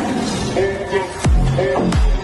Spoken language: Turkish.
Thank you.